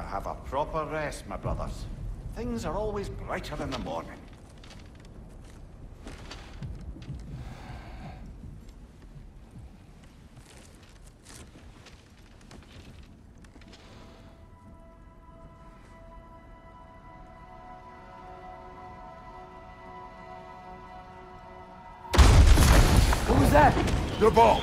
Now have a proper rest, my brothers. Things are always brighter in the morning. Who's that? The ball.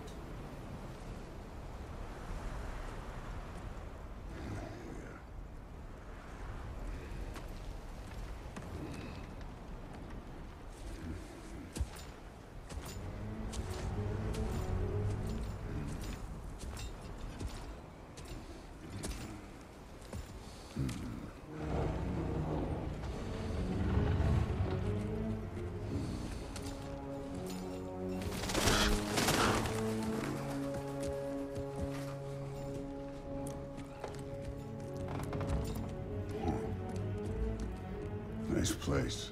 Nice place.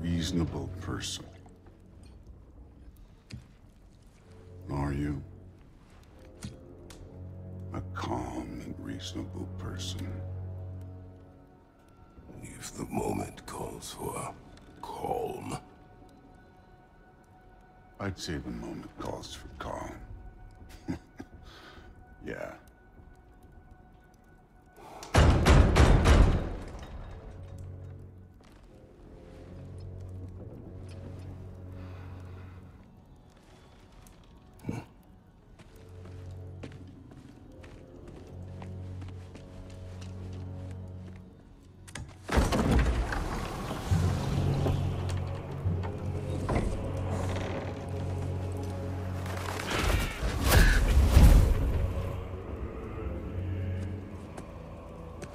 reasonable person. Are you? A calm and reasonable person. If the moment calls for calm. I'd say the moment calls for calm. yeah.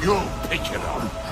You'll pick it up.